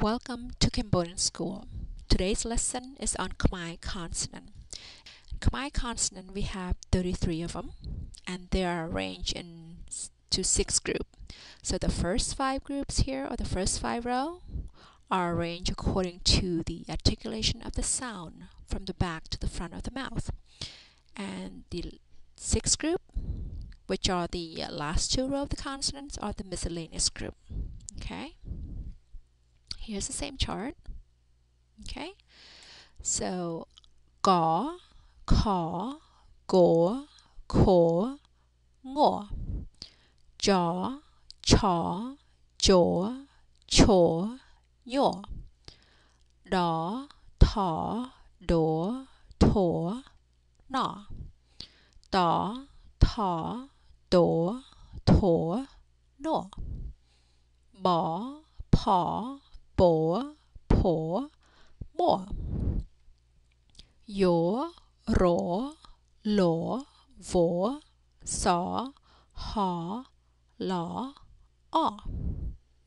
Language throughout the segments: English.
Welcome to Cambodian School. Today's lesson is on Khmer consonant. Khmer consonant we have 33 of them and they are arranged into six groups. So the first five groups here or the first five row are arranged according to the articulation of the sound from the back to the front of the mouth. And the sixth group, which are the uh, last two rows of the consonants, are the miscellaneous group. Okay? Here's the same chart. Okay? So, ga, ka, go, ko, ngo, jaw, chaw, jaw, chaw, yaw, da, ta, do, to, na, da, ta, do, to, no, ba, pa, bo, po, mo, yo, ro, lo, vo, sa, ha, la, ah.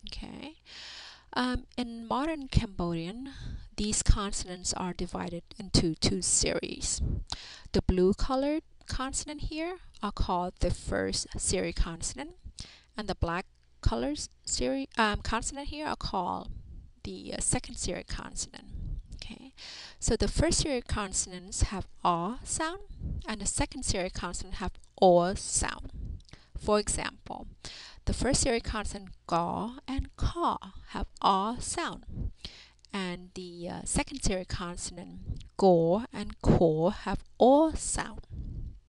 Okay. Um, in modern Cambodian, these consonants are divided into two series. The blue colored consonant here are called the first series consonant, and the black colors series um, consonant here are called the uh, second series consonant. Okay, so the first series consonants have R sound, and the second series consonant have O sound. For example, the first series consonant ga and ka have R sound, and the uh, second series consonant go and ko have O sound.